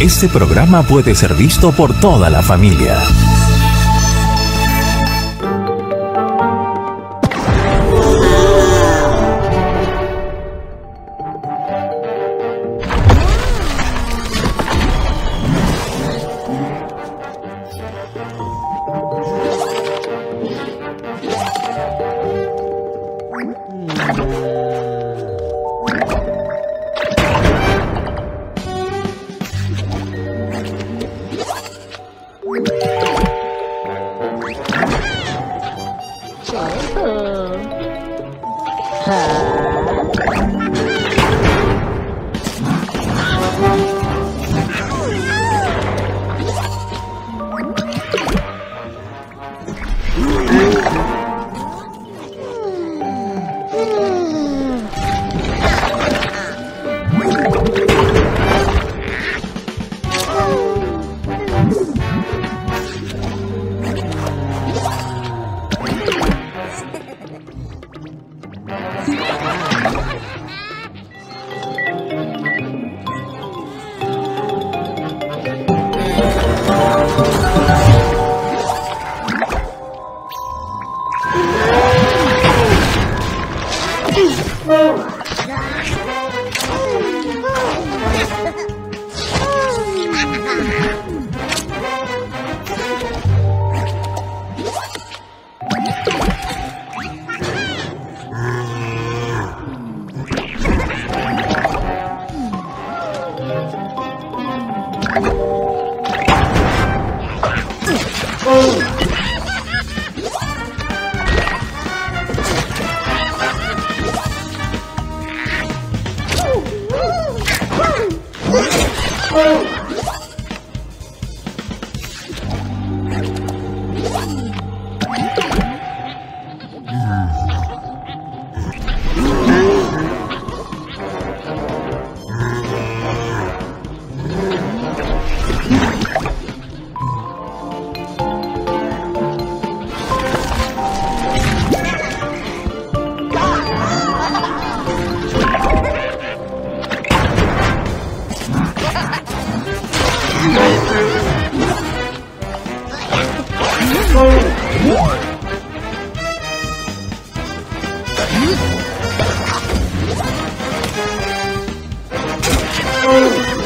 Este programa puede ser visto por toda la familia. Ha. Oh! Oh!